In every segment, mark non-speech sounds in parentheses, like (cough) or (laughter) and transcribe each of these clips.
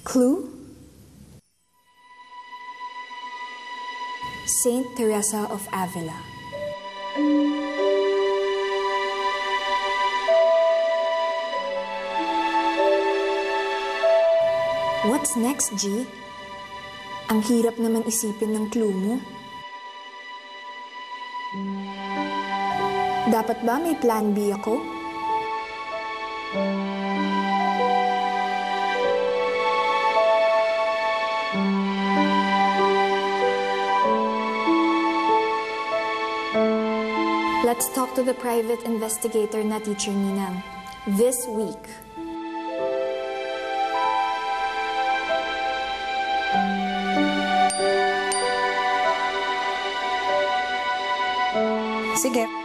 Clue? Saint Teresa of Avila. What's next, G? Ang hirap naman isipin ng clue mo. Dapat ba may plan B ako? Let's talk to the private investigator na teacher Ninang. This week. Sige.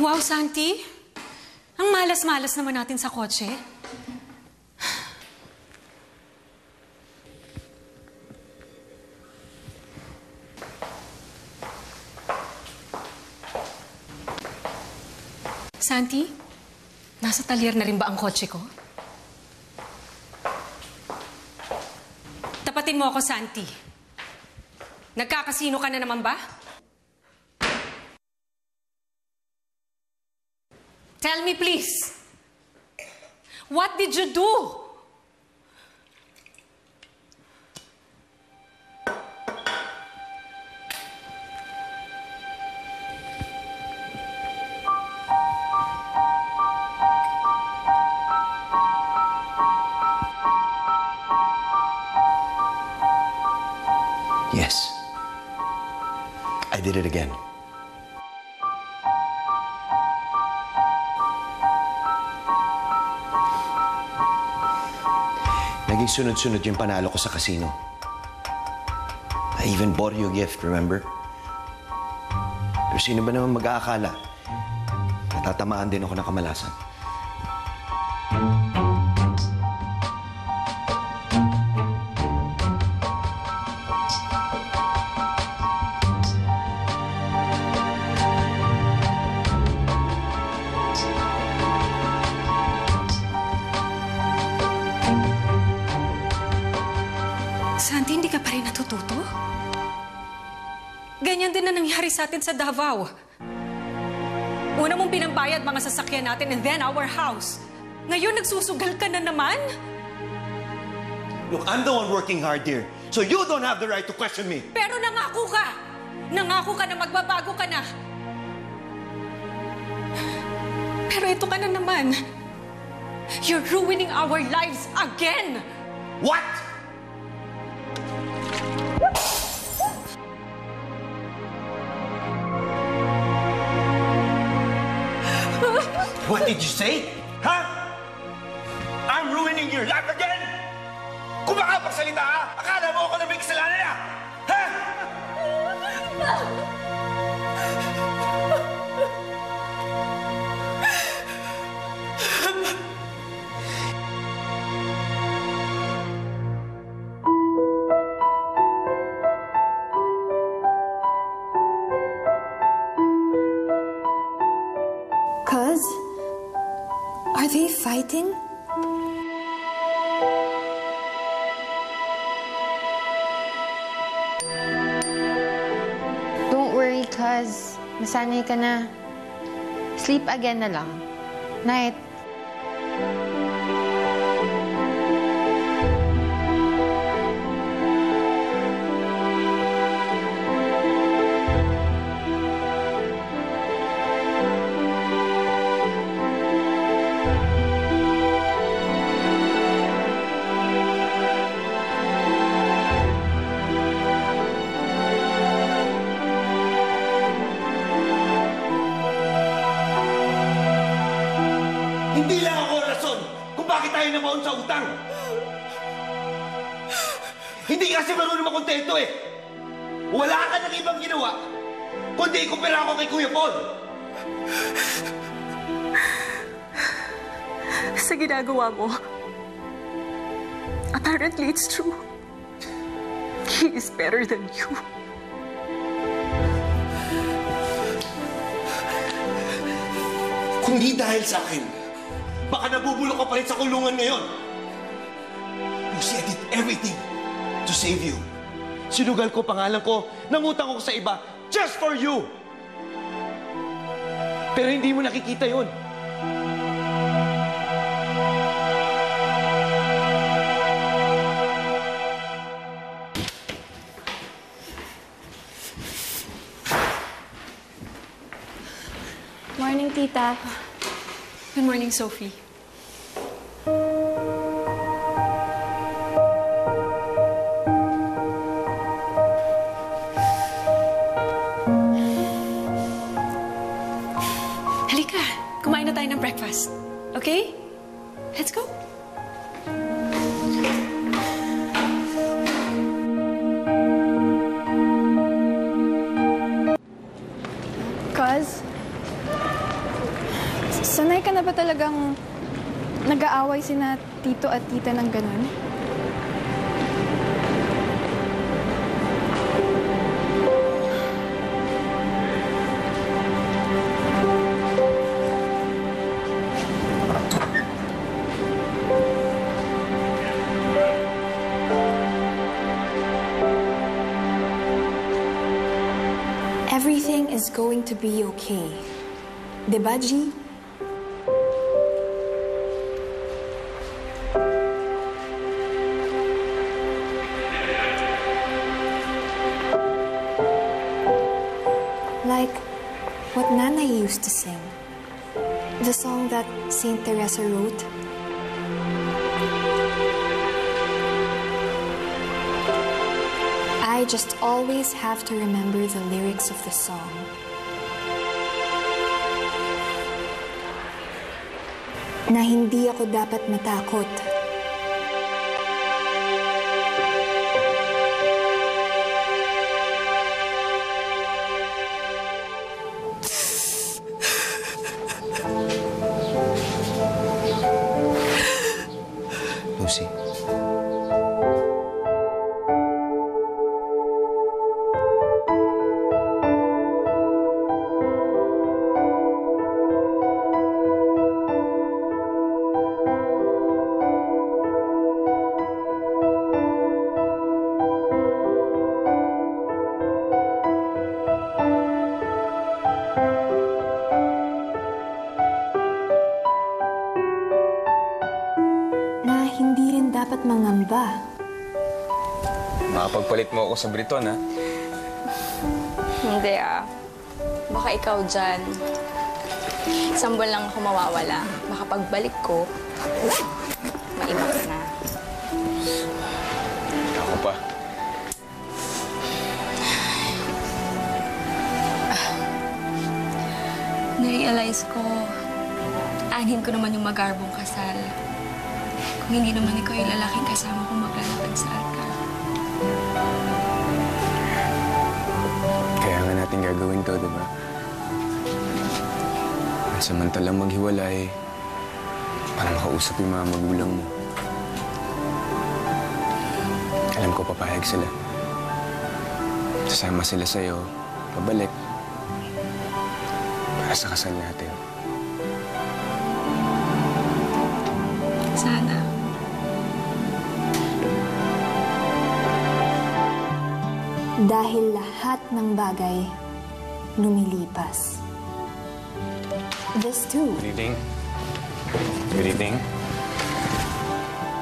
Wow, Santi. Ang malas-malas naman natin sa kotse. Santi, nasa talyer na rin ba ang kotse ko? Tapatin mo ako, Santi. Nagkakasino ka na naman ba? Tell me, please. What did you do? Yes. I did it again. Sunod-sunod yung panalo ko sa casino. I even bought you a gift, remember? Pero sino ba naman mag-aakala? Natatamaan din ako ng kamalasan. Sa atin sa Davao. Una mong pinambayad mga sasakyan natin and then our house. Ngayon, nagsusugal ka na naman? Look, I'm the one working hard here. So you don't have the right to question me. Pero nangako ka! Nangako ka na magbabago ka na. Pero ito ka na naman. You're ruining our lives again! What? Did you say? Ha? I'm ruining your life again? Kung makapagsalita ka, akala mo ako na may kasalanan na! Are they fighting? Don't worry, cuz. Masanay ka na. Sleep again na lang. Night. Hindi lang ako rason kung bakit tayo namaon sa utang. Hindi ka kasi marunong makontento eh. Wala ka nang ibang ginawa, kundi ikupira ako kay Kuya Paul. Sa ginagawa mo, apparently it's true. He is better than you. Kung di dahil sa akin, baka nabubulok ka pa rin sa kulungan ngayon. Lucy, I did everything to save you. Sinugal ko pangalan ko, nangutang ko sa iba, just for you! Pero hindi mo nakikita yon. Morning, tita. Good morning, Sophie. Halika, kumain na tayo ng breakfast. Okay? Let's go. Na ba talagang nag-aaway sina tito at tita ng ganun? Everything is going to be okay. Diba, G? Always have to remember the lyrics of the song. Na hindi ako dapat matakot. Dapat mangamba. Makapagpalit mo ako sa Briton, ha? Hindi ah. Baka ikaw dyan. Isang buwan lang ako mawawala. Baka pagbalik ko, maiba ka na. Ako pa. Narealize ko, anhin ko naman yung magarbong kasal. Hindi naman ikaw yung lalaking kasama kong maglalakad sa altar. Kaya nga natin gagawin to, di ba? Samantalang maghiwalay para makausap yung mga magulang mo. Alam ko papayag sila. Sasama sila sa'yo, pabalik. Para sa kasal natin. Sana. Dahil lahat ng bagay lumilipas. This too, Good evening. Good evening.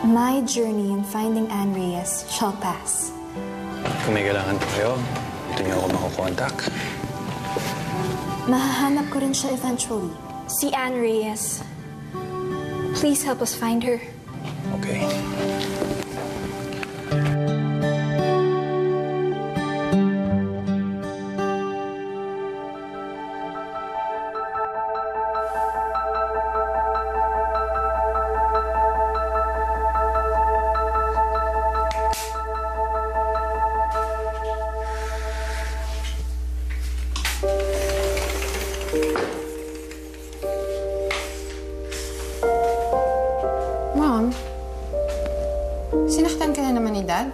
my journey in finding Anne Reyes shall pass. Kung may kailangan po kayo, dito niyo ako makukontak. Mahahanap ko rin siya eventually. Si Anne Reyes. Please help us find her. Okay. Mom, sinaktan ka na naman ni Dad?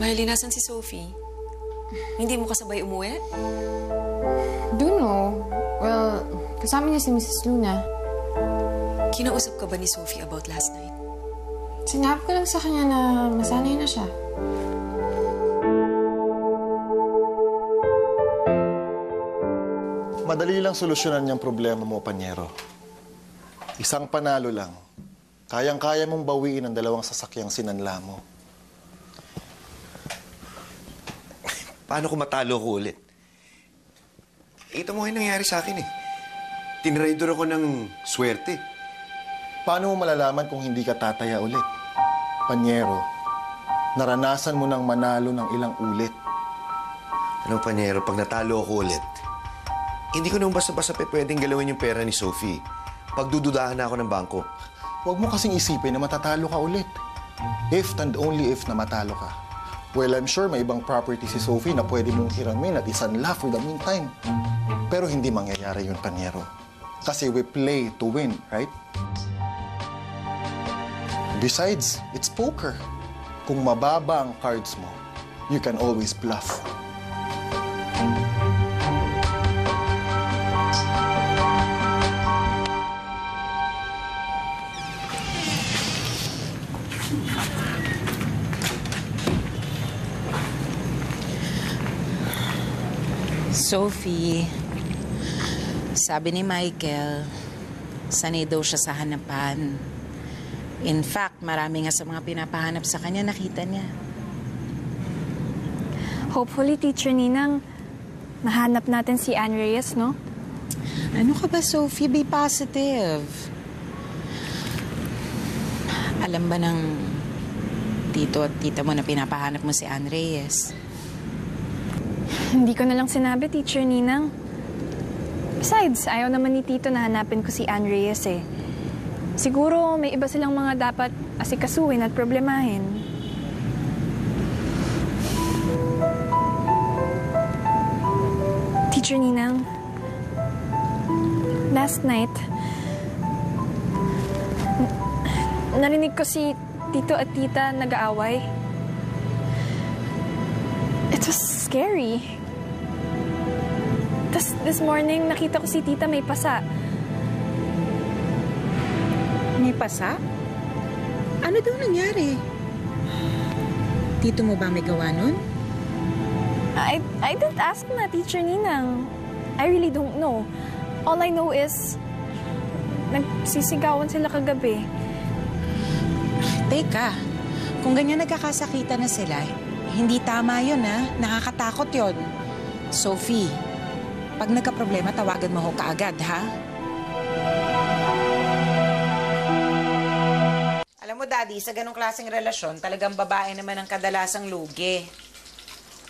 Mahalin, nasan si Sophie? Hindi mo kasabay umuwi? Don't know. Well, kasama niya si Mrs. Luna. Kinausap ka ba ni Sophie about last night? Sinabi ko lang sa kanya na masanay na siya. Lang solusyonan yung problema mo, Panyero. Isang panalo lang. Kayang-kaya mong bawiin ang dalawang sasakyang sinanla mo. Paano kung matalo ko ulit? Ito mo yung nangyari sa akin eh. Tinraidor ako ng swerte. Paano mo malalaman kung hindi ka tataya ulit? Panyero, naranasan mo nang manalo ng ilang ulit. Ano, Panyero, pag natalo ako ulit, hindi ko nung basta-basta pwedeng galawin yung pera ni Sophie. Pagdududahan na ako ng bangko. Huwag mo kasing isipin na matatalo ka ulit. If and only if na matalo ka. Well, I'm sure may ibang property si Sophie na pwede mong hiramin at isanla for the meantime. Pero hindi mangyayari yun, Panyero. Kasi we play to win, right? Besides, it's poker. Kung mababa ang cards mo, you can always bluff. Sophie, sabi ni Michael, sanay daw siya sa hanapan. In fact, marami nga sa mga pinapahanap sa kanya, nakita niya. Hopefully, Teacher Ninang, mahanap natin si Anne Reyes, no? Ano ka ba, Sophie? Be positive. Alam ba ng tito at tita mo na pinapahanap mo si Ann Reyes? Hindi ko na lang sinabi, Teacher Ninang. Besides, ayaw naman ni Tito na hanapin ko si Anne Reyes eh. Siguro may iba silang mga dapat asikasuhin at problemahin. Teacher Ninang, last night, narinig ko si Tito at Tita nag-aaway. Scary. Tapos this morning, nakita ko si Tita may pasa. May pasa? Ano daw nangyari? Tito mo ba may gawa nun? I, I didn't ask na, Teacher Ninang. I really don't know. All I know is, nagsisigawan sila kagabi. Teka, kung ganyan nagkakasakitan na sila, hindi tama yun ha. Nakakatakot yun. Sophie, pag nagka-problema, tawagan mo ho kaagad ha. Alam mo, Daddy, sa ganong klaseng relasyon, talagang babae naman ang kadalasang lugi.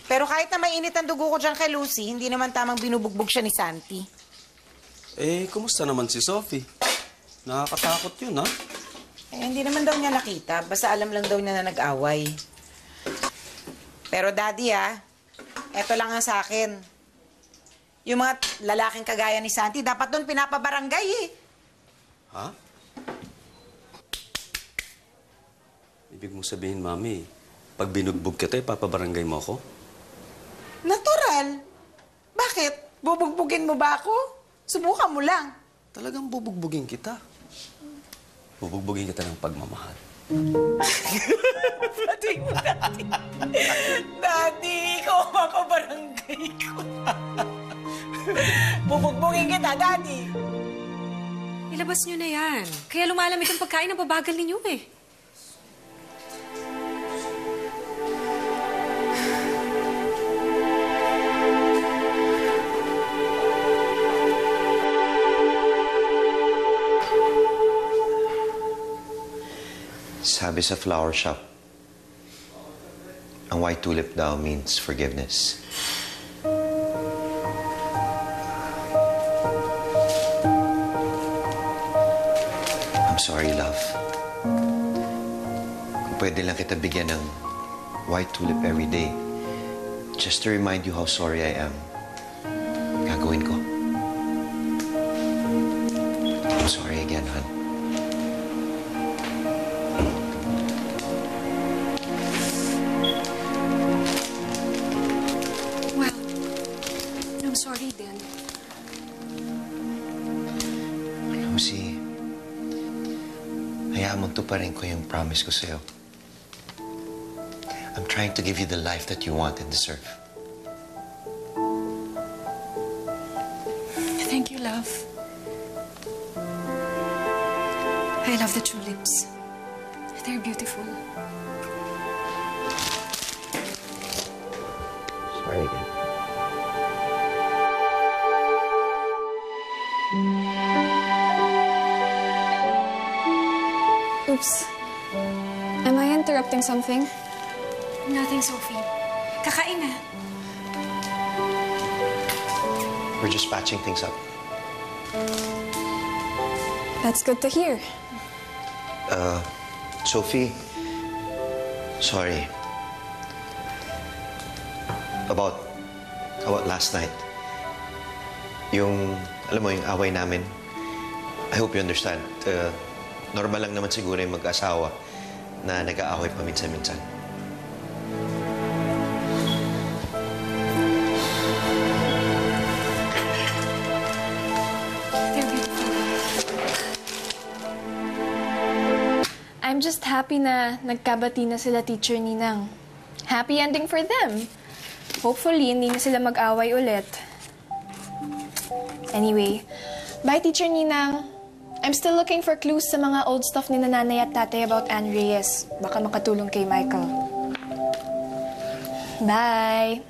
Pero kahit na mainit ang dugo ko dyan kay Lucy, hindi naman tamang binubugbog siya ni Santi. Eh, kumusta naman si Sophie? Nakakatakot yun, ha? Eh, hindi naman daw niya nakita. Basta alam lang daw niya na nag-away. Pero daddy ah, eto lang ang sa akin. Yung mga lalaking kagaya ni Santi, dapat doon pinapabarangay eh. Ha? Ibig mong sabihin, Mami, pag binugbog kita, papabarangay mo ako? Natural. Bakit? Bubugbugin mo ba ako? Subukan mo lang. Talagang bubugbugin kita. Bubugbugin kita ng pagmamahal. Daddy mo, daddy. daddy, ikaw ang makabarangay ko. Bubugbugin kita, daddy. Ilabas nyo na yan. Kaya lumalamig ang pagkain ng babagal ninyo eh. Sabi sa flower shop, ang white tulip daw means forgiveness. I'm sorry, love. Kung pwede lang kita bigyan ng white tulip every day, just to remind you how sorry I am, gagawin ko. Tutuparin ko yung promise ko sa'yo. I'm trying to give you the life that you want and deserve. Thank you, love. I love the tulips. They're beautiful. Sorry again. Oops. Am I interrupting something? Nothing, Sophie. Kakain na. We're just patching things up. That's good to hear. Uh, Sophie, sorry. About, about last night. Yung, alam mo, yung away namin. I hope you understand. Uh, normal lang naman siguro yung mag-asawa na nag-aaway paminsan-minsan. I'm just happy na nagkabati na sila Teacher Ninang. Happy ending for them. Hopefully, hindi na sila mag-away ulit. Anyway, bye Teacher Ninang. I'm still looking for clues sa mga old stuff ni nanay at tatay about Anne Reyes. Baka makatulong kay Michael. Bye!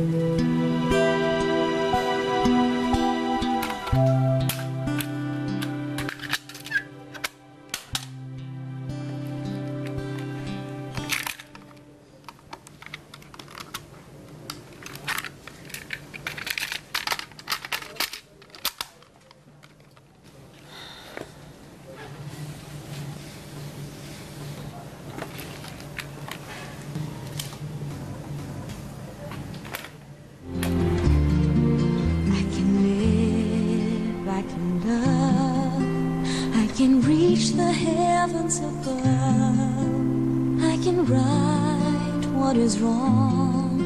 I right what is wrong.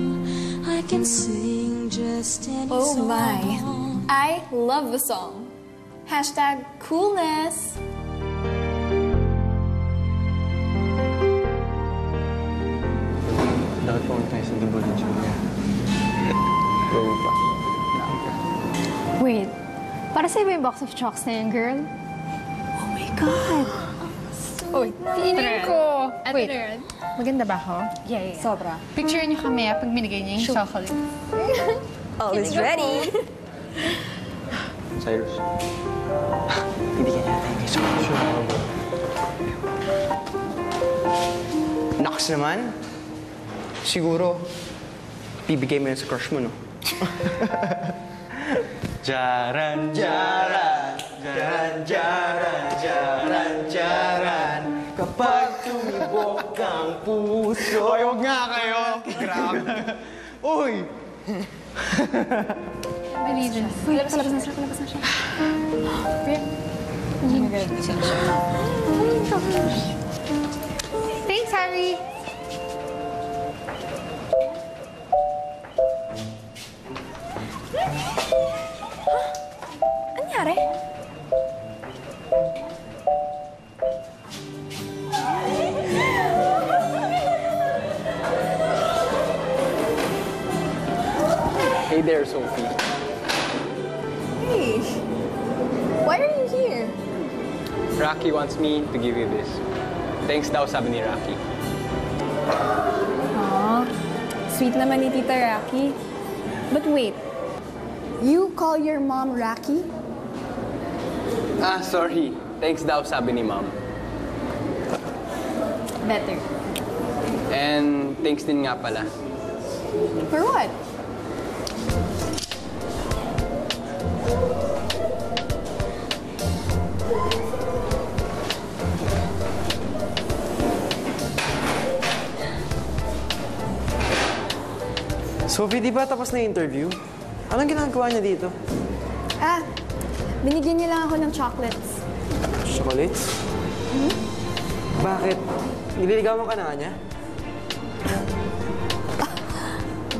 I can sing just any Oh song. my. I love the song. Hashtag coolness. Dapat pumunta tayo sa Dubo ng Go pa. Wait, para sa iba yung box of chocks na yun, girl? Oh my God! Oh, Uy, feeling ko... Wait, maganda ba ako? Yeah, yeah. Sobra. Picture niyo kami ah, pag binigay (laughs) (laughs) (laughs) niya yung chocolate. Always ready. Cyrus. Hindi ka natin kay Sure. Naks naman. Siguro, bibigay mo yan sa crush mo, no? Jaran, jaran, jaran, jaran, jaran, jaran. Kapag tumibok puso. Hoy, huwag nga kayo. Grabe. (laughs) Uy! Allegiance. Uy, palabas na siya, palabas na siya. My God. Thanks, Harry! Anyari? There, Sophie. Hey! Why are you here? Rocky wants me to give you this. Thanks daw, sabi ni Rocky. Aw, sweet naman ni Tita Raki. But wait, you call your mom Raki? Ah, sorry. Thanks daw, sabi ni Mom. Better. And thanks din nga pala. For what? Sophie, di ba tapos na interview? Anong ginagawa niya dito? Ah, binigyan niya lang ako ng chocolates. Chocolates? Hmm? Bakit? Nililigawan ka na nga niya?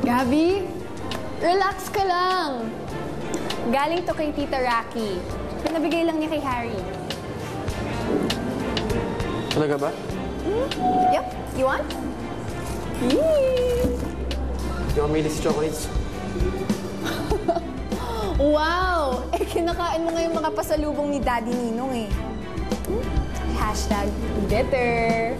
Gabi, relax ka lang. Galing to kay Tita Rocky. Pinabigay lang niya kay Harry. Talaga ba? Yep, you want? Yee! Di ako mahilig sa chocolates. (laughs) Wow! Eh, kinakain mo ngayon mga pasalubong ni Daddy Ninong eh. Hmm? Hashtag bitter.